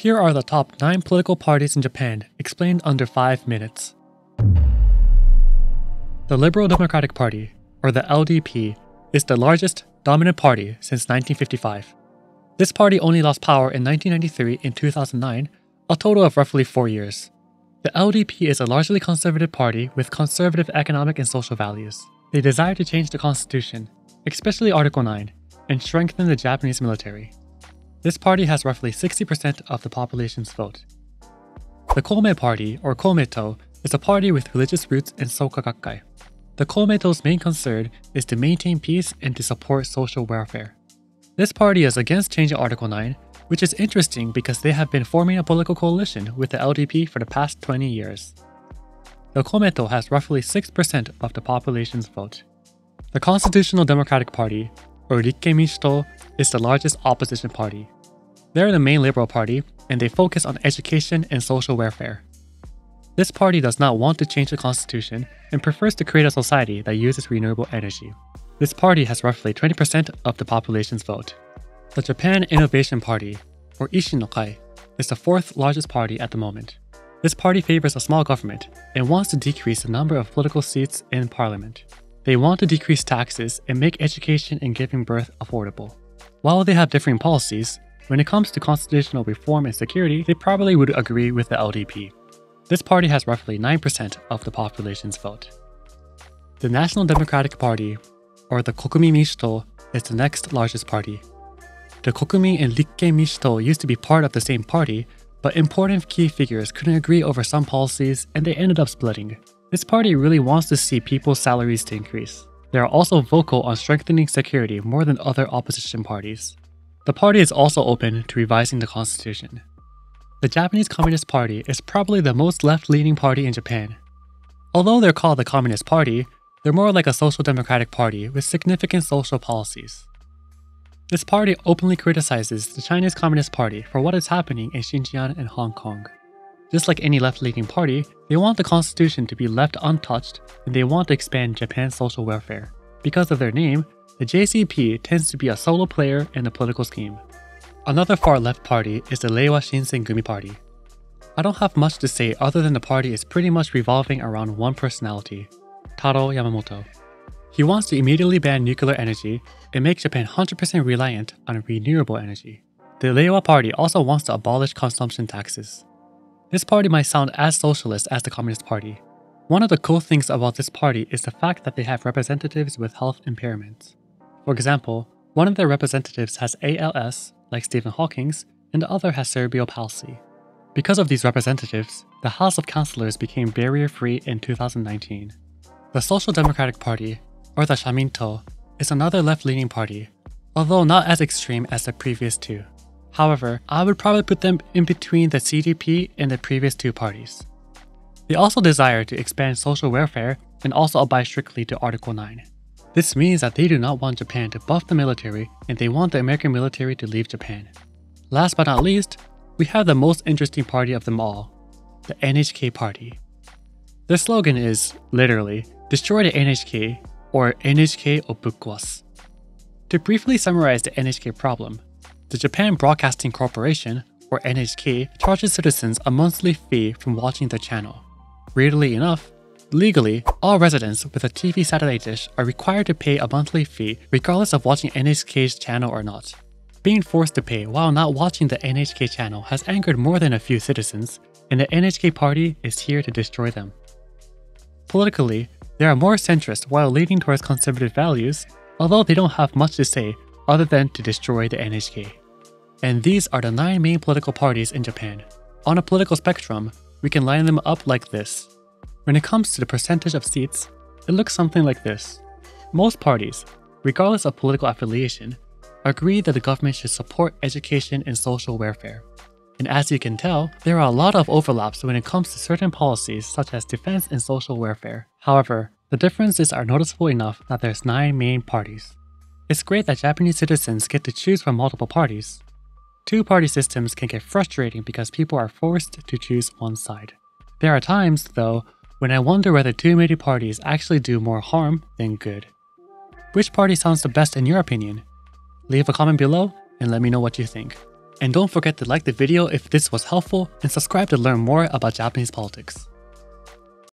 Here are the top 9 political parties in Japan, explained under 5 minutes. The Liberal Democratic Party, or the LDP, is the largest dominant party since 1955. This party only lost power in 1993 and 2009, a total of roughly 4 years. The LDP is a largely conservative party with conservative economic and social values. They desire to change the constitution, especially Article 9, and strengthen the Japanese military. This party has roughly 60% of the population's vote. The Komeito Party, or Komeito, is a party with religious roots in Soka Gakkai. The Komeito's main concern is to maintain peace and to support social welfare. This party is against changing Article 9, which is interesting because they have been forming a political coalition with the LDP for the past 20 years. The Komeito has roughly 6% of the population's vote. The Constitutional Democratic Party, or Rikken is the largest opposition party. They're the main liberal party, and they focus on education and social welfare. This party does not want to change the constitution and prefers to create a society that uses renewable energy. This party has roughly 20% of the population's vote. The Japan Innovation Party, or Ishin no Kai, is the fourth largest party at the moment. This party favors a small government and wants to decrease the number of political seats in parliament. They want to decrease taxes and make education and giving birth affordable. While they have differing policies, when it comes to constitutional reform and security, they probably would agree with the LDP. This party has roughly 9% of the population's vote. The National Democratic Party, or the Kokumin Minshuto, is the next largest party. The Kokumin and Rikken Minshuto used to be part of the same party, but important key figures couldn't agree over some policies and they ended up splitting. This party really wants to see people's salaries to increase. They are also vocal on strengthening security more than other opposition parties. The party is also open to revising the constitution. The Japanese Communist Party is probably the most left-leaning party in Japan. Although they're called the Communist Party, they're more like a social democratic party with significant social policies. This party openly criticizes the Chinese Communist Party for what is happening in Xinjiang and Hong Kong. Just like any left-leaning party, they want the constitution to be left untouched and they want to expand Japan's social welfare. Because of their name, the JCP tends to be a solo player in the political scheme. Another far left party is the Reiwa Shinsengumi Party. I don't have much to say other than the party is pretty much revolving around one personality, Taro Yamamoto. He wants to immediately ban nuclear energy and make Japan 100% reliant on renewable energy. The Reiwa Party also wants to abolish consumption taxes. This party might sound as socialist as the Communist Party. One of the cool things about this party is the fact that they have representatives with health impairments. For example, one of their representatives has ALS, like Stephen Hawking's, and the other has cerebral palsy. Because of these representatives, the House of Councillors became barrier free in 2019. The Social Democratic Party, or the Shaminto, is another left leaning party, although not as extreme as the previous two. However, I would probably put them in between the CDP and the previous two parties. They also desire to expand social welfare and also abide strictly to Article 9. This means that they do not want Japan to buff the military and they want the American military to leave Japan. Last but not least, we have the most interesting party of them all, the NHK Party. Their slogan is, literally, destroy the NHK or NHK o bukkowasu. To briefly summarize the NHK problem, the Japan Broadcasting Corporation, or NHK, charges citizens a monthly fee from watching the channel. Weirdly enough, Legally, all residents with a TV satellite dish are required to pay a monthly fee regardless of watching NHK's channel or not. Being forced to pay while not watching the NHK channel has angered more than a few citizens, and the NHK party is here to destroy them. Politically, they are more centrist while leaning towards conservative values, although they don't have much to say other than to destroy the NHK. And these are the 9 main political parties in Japan. On a political spectrum, we can line them up like this. When it comes to the percentage of seats, it looks something like this. Most parties, regardless of political affiliation, agree that the government should support education and social welfare. And as you can tell, there are a lot of overlaps when it comes to certain policies such as defense and social welfare. However, the differences are noticeable enough that there's 9 main parties. It's great that Japanese citizens get to choose from multiple parties. Two-party systems can get frustrating because people are forced to choose one side. There are times, though, when I wonder whether too many parties actually do more harm than good. Which party sounds the best in your opinion? Leave a comment below and let me know what you think. And don't forget to like the video if this was helpful and subscribe to learn more about Japanese politics.